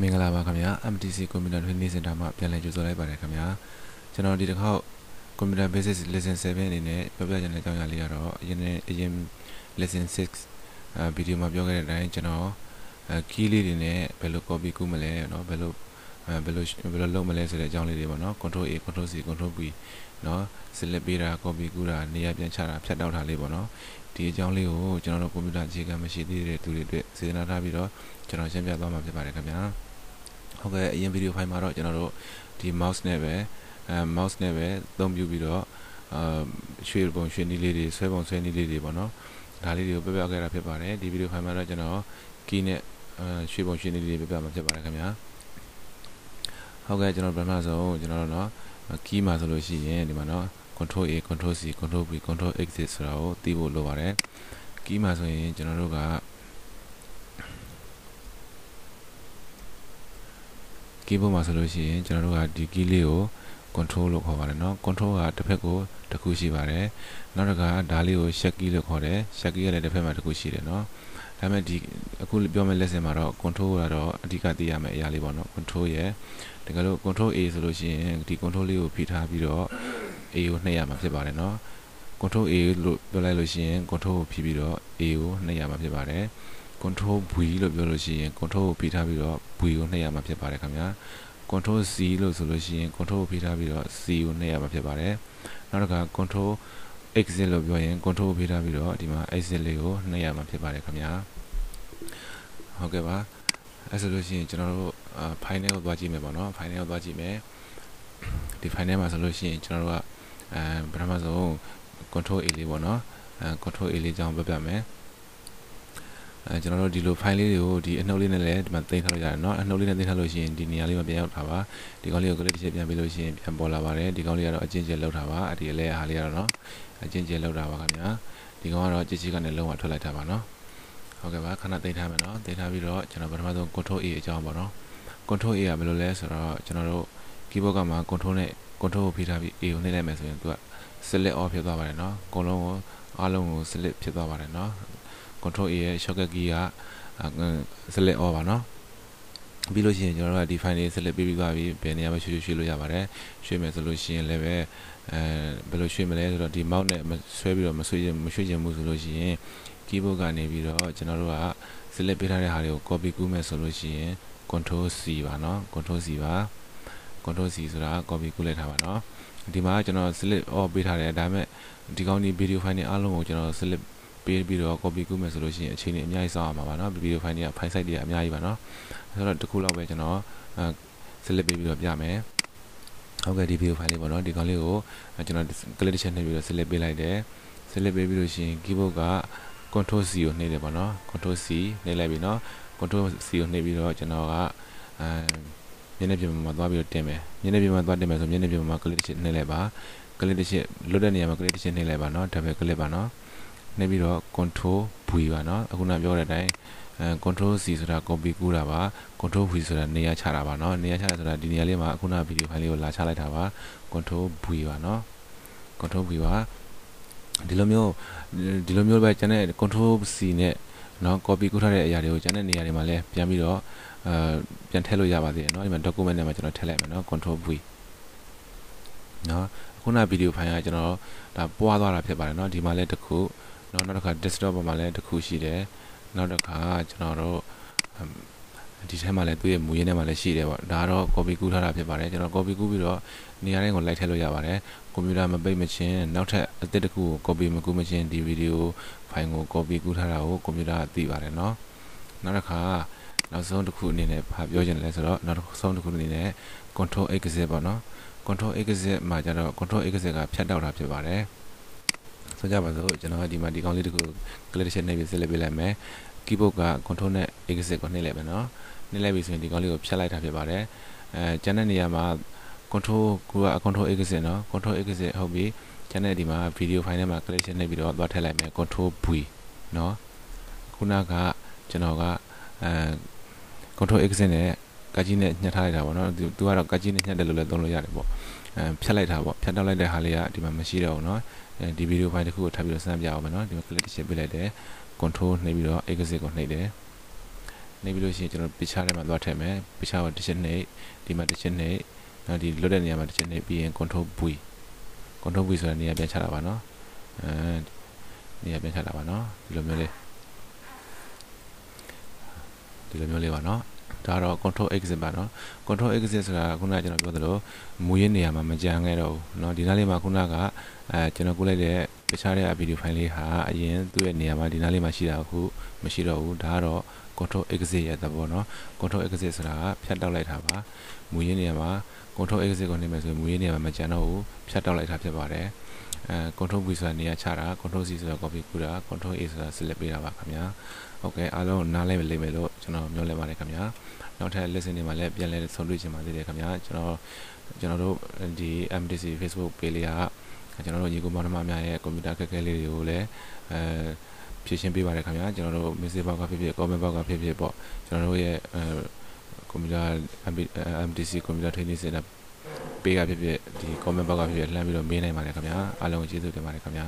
မင်္ဂလာပါခင်ဗျာ MTC Computer Training Center မှာပြန်လည်ကြိုဆိုလိုက်ပါတယ်ခင်ဗျာကျွန်တော်ဒီတစ်ခေါက် Computer Basic Lesson 7အနေနဲ့ပြောပြချင်တဲ့အကြောင်းအရာလေးကတော့အရင်အရင် Lesson 6အဲဗီဒီယိုမှာပြောခဲ့တဲ့အတိုင်းကျွန်တော်အဲ key လေးတွေနဲ့ဘယ်လို copy ကူးမလဲเนาะဘယ်လို အဲဘယ်လိုဘယ်လိုလုပ်မလဲဆိုတဲ့အကြောင်းလေးတွေပေါ့နော် control A control C control V เนาะ select ပေးတာ copy ကူးတာနေရာပြန်ချတာဖြတ်တောက်တာလေးပေါ့နော်ဒီအကြောင်းလေးကိုကျွန်တော်တို့ကွန်ပျူတာအခြေခံမရှိသေးတဲ့သူတွေအတွက်စေတနာထားပြီးတော့ကျွန်တော်ရှင်းပြသွားမှာဖြစ်ပါတယ်ခင်ဗျာဟုတ်ကဲ့အရင်ဗီဒီယိုဖိုင်မှာတော့ကျွန်တော်တို့ဒီ mouse နဲ့ပဲအဲ mouse နဲ့ပဲအသုံးပြုပြီးတော့အာရွှေပုံရွှေနည်းလေးတွေဆွဲပုံဆွဲနည်းလေးတွေပေါ့နော်ဒါလေးတွေကိုပြပြခဲ့တာဖြစ်ပါတယ်ဒီဗီဒီယိုဖိုင်မှာတော့ကျွန်တော် key နဲ့အဲရွှေပုံရွှေနည်းလေးတွေပြပြမှာဖြစ်ပါတယ်ခင်ဗျာ ဟုတ်ကဲ့ကျွန်တော်ပထမဆုံးကျွန်တော်တို့เนาะ key မှာဆိုလို့ရှိရင်ဒီမှာเนาะ control A control C control V control exit ဆိုတာကိုသိဖို့လိုပါတယ် key မှာဆိုရင်ကျွန်တော်တို့က keyboard မှာဆိုလို့ရှိရင်ကျွန်တော်တို့ကဒီ key လေးကို control လို့ခေါ်ပါတယ်เนาะ control ကတစ်ဖက်ကိုတစ်ခုရှိပါတယ်နောက်တစ်ခါဒါလေးကို shift key လို့ခေါ်တယ် shift key ကလည်းတစ်ဖက်မှာတစ်ခုရှိတယ်เนาะ ဒါပေမဲ့ဒီအခုပြောမယ့် lesson မှာတော့ control ကတော့အဓိကသိရမယ့်အရာလေးပေါ့နော် control ရယ်တကယ်လို့ control A ဆိုလို့ရှိရင်ဒီ control လေးကိုဖိထားပြီးတော့ A ကိုနှိပ်ရမှာဖြစ်ပါတယ်နော် control A လို့ပြောလိုက်လို့ရှိရင် control ကိုဖိပြီးတော့ A ကိုနှိပ်ရမှာဖြစ်ပါတယ် control V လို့ပြောလို့ရှိရင် control ကိုဖိထားပြီးတော့ V ကိုနှိပ်ရမှာဖြစ်ပါတယ်ခင်ဗျာ control C လို့ဆိုလို့ရှိရင် control ကိုဖိထားပြီးတော့ C ကိုနှိပ်ရမှာဖြစ်ပါတယ်နောက်တစ်ခါ control exit လို့ပြောရင် control ကိုဖိထားပြီးတော့ဒီမှာ exit လေးကိုနှိပ်ရမှာဖြစ်ပါတယ်ခင်ဗျာဟုတ်ကဲ့ပါအဲဆိုလို့ရှိရင်ကျွန်တော်တို့ file ကိုသွားကြည့်မယ်ပေါ့နော် file ကိုသွားကြည့်မယ်ဒီ file ထဲမှာဆိုလို့ရှိရင်ကျွန်တော်တို့ကအဲပထမဆုံး control A လေးပေါ့နော်အဲ control A လေးကြောင်းပြပြမယ် အဲကျွန်တော်တို့ဒီလို file လေးတွေကိုဒီအနှုတ်လေးနဲ့လည်းဒီမှာတင်ထားလို့ရတယ်เนาะအနှုတ်လေးနဲ့တင်ထားလို့ရှိရင်ဒီနေရာလေးမှာပြန်ရောက်တာပါဒီကောင်လေးကို click တစ်ချက်ပြန်ပြီးလို့ရှိရင်ပြန်ပေါ်လာပါတယ်ဒီကောင်လေးကတော့အချင်းချင်းလောက်တာပါအဒီအလဲအားလေးကတော့เนาะအချင်းချင်းလောက်တာပါခင်ဗျာဒီကောင်ကတော့ကြည့်ကြည့်ကနေလုံးဝထွက်လိုက်တာပါเนาะဟုတ်ကဲ့ပါခဏတင်ထားမယ်เนาะတင်ထားပြီးတော့ကျွန်တော်ပထမဆုံး control A အကြောင်းပေါ့เนาะ control A ကဘယ်လိုလဲဆိုတော့ကျွန်တော်တို့ keyboard ကမှာ control နဲ့ control ကိုဖိထားပြီး A ကိုနှိပ်လိုက်မယ်ဆိုရင်သူက select all ဖြစ်သွားပါတယ်เนาะအကုန်လုံးကိုအားလုံးကို select ဖြစ်သွားပါတယ်เนาะ control A ရဲ့ shortcut key က select all ပါเนาะပြီးလို့ရှိရင်ကျွန်တော်တို့ကဒီ file လေး select ပေးပြီးသွားပြီဘယ်နေရာမှာရွှေ့ရွှေ့လို့ရပါတယ်ရွှေ့မယ်ဆိုလို့ရှိရင်လည်းပဲအဲဘယ်လိုရွှေ့မလဲဆိုတော့ဒီ mouse နဲ့ဆွဲပြီးတော့မဆွေးမရွှေ့ချင်ဘူးဆိုလို့ရှိရင် keyboard ကနေပြီးတော့ကျွန်တော်တို့က select ပေးထားတဲ့ဟာတွေကို copy ကူးမယ်ဆိုလို့ရှိရင် control C ပါเนาะ control C ပါ control C ဆိုတာ copy ကူးလိုက်ထားပါเนาะဒီမှာကျွန်တော် select off ပေးထားတယ်ဒါပေမဲ့ဒီကောင်းဒီ video file တွေအားလုံးကိုကျွန်တော် select ပေးပြီးတော့ copy ကူးမယ်ဆိုလို့ရှိရင်အချိန်ကြီးအများကြီးစောင့်ရမှာပါเนาะ video file တွေက file size တွေအများကြီးပါเนาะဆိုတော့တစ်ခုလောက်ပဲကျွန်တော် select ပေးပြီးတော့ပြမယ်ဟုတ်ကဲ့ဒီ video file လေးပေါ့เนาะဒီကောင်းလေးကိုကျွန်တော် click တစ်ချက်နှိပ်ပြီးတော့ select ပေးလိုက်တယ် select ပေးပြီးလို့ရှိရင် keyboard က control C ကိုနှိပ်တယ်ပေါ့เนาะ control C နှိပ်လိုက်ပြီเนาะ control C ကိုနှိပ်ပြီးတော့ကျွန်တော်ကအဲမျက်နှာပြင်မှာသွားပြီးတော့တင်မယ်မျက်နှာပြင်မှာသွားတင်မယ်ဆိုမျက်နှာပြင်မှာ click တစ်ချက်နှိပ်လိုက်ပါ click တစ်ချက်လွတ်တဲ့နေရာမှာ click တစ်ချက်နှိပ်လိုက်ပါเนาะ double click ပါเนาะ နှိပ်ပြီးတော့ control V ပါเนาะအခုနပြောတဲ့အတိုင်းအဲ control C ဆိုတာ copy ကူးတာပါ control V ဆိုတာနေရာချတာပါเนาะနေရာချတာဆိုတာဒီနေရာလေးမှာအခုနဗီဒီယိုဖိုင်လေးကိုလာချလိုက်တာပါ control V ပါเนาะ control V ပါဒီလိုမျိုးဒီလိုမျိုးပဲကျန်တဲ့ control C နဲ့เนาะ copy ကူးထားတဲ့အရာတွေကိုကျန်တဲ့နေရာတွေမှာလည်းပြန်ပြီးတော့အဲပြန်ထည့်လို့ရပါသေးတယ်เนาะဒီမှာ document ထဲမှာကျွန်တော်ထည့်လိုက်မယ်เนาะ control V เนาะခုနဗီဒီယိုဖိုင်ကကျွန်တော်ဒါပွားသွားတာဖြစ်ပါတယ်เนาะဒီမှာလည်းတစ်ခု เนาะနောက်တစ်ခါ desktop ပေါ်မှာလည်းတစ်ခုရှိတယ်နောက်တစ်ခါကျွန်တော်တို့ဒီထဲမှာလည်းသူ့ရဲ့မူရင်းထဲမှာလည်းရှိတယ်ပေါ့ဒါကတော့ copy ကူးထားတာဖြစ်ပါတယ်ကျွန်တော် copy ကူးပြီးတော့နေရာတိုင်းကိုလိုက်ထည့်လို့ရပါတယ်ကွန်ပျူတာမပိတ်မချင်းနောက်ထပ်အသစ်တစ်ခုကို copy မကူးမချင်းဒီဗီဒီယိုဖိုင်ကို copy ကူးထားတာကိုကွန်ပျူတာသိပါတယ်เนาะနောက်တစ်ခါနောက်ဆုံးတစ်ခုအနေနဲ့ဘာပြောချင်လဲဆိုတော့နောက်တစ်ဆုံးတစ်ခုအနေနဲ့ control exit ပေါ့နော် control exit မှာကျတော့ control exit ကဖြတ်တောက်တာဖြစ်ပါတယ် ဆိုကြပါစို့ကျွန်တော်ဒီမှာဒီကောင်လေးတစ်ခု click တစ်ချက်နှိပ်ပြီး select ပေးလိုက်မယ် keyboard က control နဲ့ exit ကိုနှိပ်လိုက်မယ်နော်နှိပ်လိုက်ပြီဆိုရင်ဒီကောင်လေးကိုဖြတ်လိုက်တာဖြစ်ပါတယ်အဲကျန်တဲ့နေရာမှာ control က control exit နော် control exit ဟုတ်ပြီကျန်တဲ့ဒီမှာ video file ထဲမှာ click ချက်နှိပ်ပြီးတော့သွားထည့်လိုက်မယ် control V နော်ခုနကကျွန်တော်ကအဲ control exit နဲ့ကကြီးနဲ့ညှက်ထားလိုက်တာပေါ့နော်သူကတော့ကကြီးနဲ့ညှက်တယ်လို့လည်းသုံးလို့ရတယ်ပေါ့အဲ ဖြတ်လိုက်တာပေါ့ဖြတ်တောက်လိုက်တဲ့ဟာလေးကဒီမှာမရှိတော့ဘူးနော်အဲဒီဗီဒီယိုဖိုင်တစ်ခုကိုထပ်ပြီးတော့စမ်းပြအောင်မယ်နော်ဒီမှာ click တစ်ချက်ပေးလိုက်တယ် control နှိပ်ပြီးတော့ exit ကိုနှိပ်တယ်နေပြီးလို့ရှိရင်ကျွန်တော်ပစ်ချထဲမှာသွားထည့်မယ်ပစ်ချကိုတစ်ချက်နှိပ်ဒီမှာတစ်ချက်နှိပ်နောက်ဒီလွတ်တဲ့နေရာမှာတစ်ချက်နှိပ်ပြီးရင် control V control V ဆိုတာနေရာပြန်ချတာပါနော်အဲနေရာပြန်ချတာပါနော်ဒီလိုမျိုးလေးဒီလိုမျိုးလေးပါနော် ဒါတော့ control exit ပါနော် control exit ဆိုတာခုနကကျွန်တော်ပြောသလိုမူရင်းနေရာမှာမကြမ်းခဲ့တော့ဘူးเนาะဒီနားလေးမှာခုနကအဲကျွန်တော်ကိုလိုက်တဲ့တခြားတဲ့ video file လေးဟာအရင်သူ့ရဲ့နေရာမှာဒီနားလေးမှာရှိတာအခုမရှိတော့ဘူးဒါကတော့ control exit ရဲ့သဘောเนาะ control exit ဆိုတာကဖြတ်တောက်လိုက်တာပါမူရင်းနေရာမှာ control exit ကိုနှိပ်မယ်ဆိုရင်မူရင်းနေရာမှာမကြမ်းတော့ဘူးဖြတ်တောက်လိုက်တာဖြစ်ပါတယ် အဲ control V ဆိုတာနေရာချတာ control C ဆိုတာ copy ကူတာ control A ဆိုတာ select ပေးတာပါခင်ဗျာဟုတ်ကဲ့အားလုံးနားလည်လိမ့်မယ်လို့ကျွန်တော်မျှော်လင့်ပါတယ်ခင်ဗျာနောက်ထပ် lesson တွေမှာလည်းပြန်လည်ဆုံတွေ့ချင်ပါသေးတယ်ခင်ဗျာကျွန်တော်ကျွန်တော်တို့ဒီ MDC Facebook page လေးကကျွန်တော်တို့ညီကိုမောင်နှမများရဲ့ကွန်ပျူတာခက်ခဲလေးတွေကိုလည်းအဲဖြည့်ရှင်းပေးပါတယ်ခင်ဗျာကျွန်တော်တို့ message box ကဖြစ်ဖြစ် comment box ကဖြစ်ဖြစ်ပေါ့ကျွန်တော်တို့ရဲ့အဲကွန်ပျူတာ MDC ကွန်ပျူတာ training center ပေးကဖြစ်ဖြစ်ဒီ comment box ကဖြစ်ဖြစ်လှမ်းပြီးတော့မေးနိုင်ပါတယ်ခင်ဗျာအားလုံးကျေးဇူးတင်ပါတယ်ခင်ဗျာ